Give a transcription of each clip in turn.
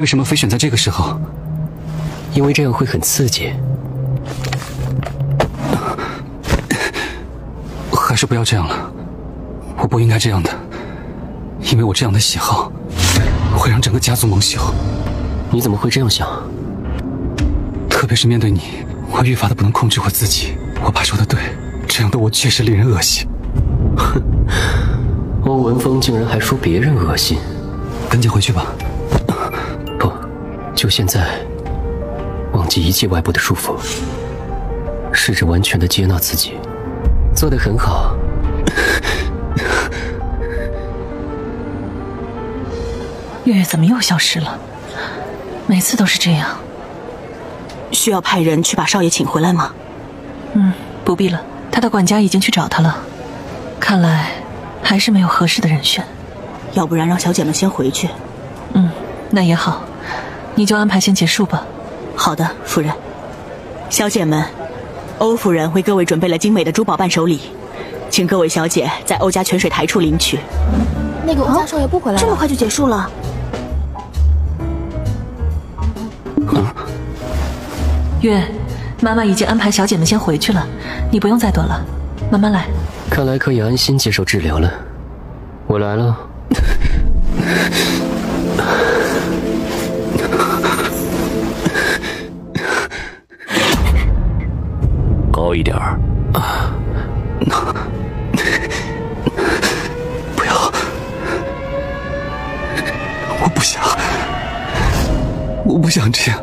为什么非选在这个时候？因为这样会很刺激。还是不要这样了，我不应该这样的，因为我这样的喜好会让整个家族蒙羞。你怎么会这样想？特别是面对你，我愈发的不能控制我自己。我爸说的对，这样的我确实令人恶心。哼，欧文峰竟然还说别人恶心，赶紧回去吧。不，就现在，忘记一切外部的束缚，试着完全的接纳自己。做得很好，月月怎么又消失了？每次都是这样。需要派人去把少爷请回来吗？嗯，不必了。他的管家已经去找他了。看来还是没有合适的人选。要不然让小姐们先回去。嗯，那也好。你就安排先结束吧。好的，夫人。小姐们。欧夫人为各位准备了精美的珠宝伴手礼，请各位小姐在欧家泉水台处领取。那个欧家少爷不回来了，这么快就结束了？月，妈妈已经安排小姐们先回去了，你不用再等了，慢慢来。看来可以安心接受治疗了，我来了。高一点儿啊！不要！我不想，我不想这样，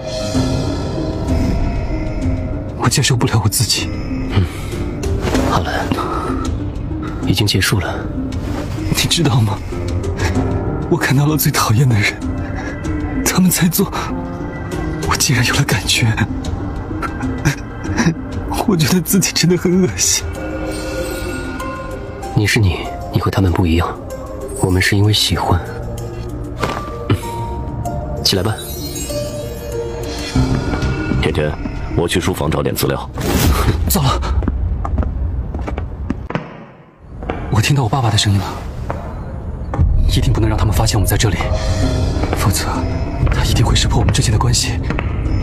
我接受不了我自己。嗯，好了，已经结束了。你知道吗？我看到了最讨厌的人，他们在做，我竟然有了感觉。我觉得自己真的很恶心。你是你，你和他们不一样。我们是因为喜欢。起来吧。甜甜，我去书房找点资料。糟了！我听到我爸爸的声音了。一定不能让他们发现我们在这里，否则他一定会识破我们之间的关系。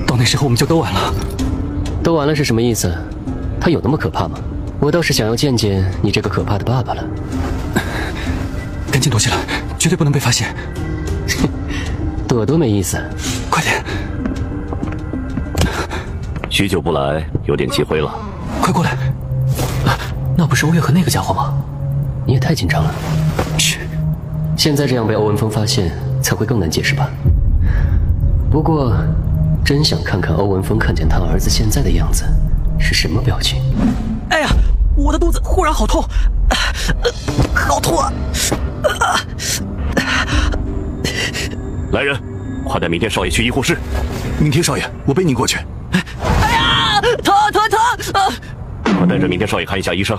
到那时候我们就都完了。都完了是什么意思？他有那么可怕吗？我倒是想要见见你这个可怕的爸爸了。赶紧躲起来，绝对不能被发现。躲多没意思，快点！许久不来，有点积灰了。快过来！那不是欧月和那个家伙吗？你也太紧张了。嘘，现在这样被欧文峰发现，才会更难解释吧？不过，真想看看欧文峰看见他儿子现在的样子。是什么表情？哎呀，我的肚子忽然好痛，好痛啊！来人，快带明天少爷去医护室。明天少爷，我背您过去。哎呀，疼疼疼！啊！快带着明天少爷看一下医生。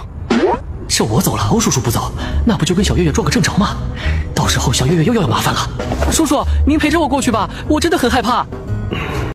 是我走了，欧叔叔不走，那不就跟小月月撞个正着吗？到时候小月月又要有麻烦了。叔叔，您陪着我过去吧，我真的很害怕。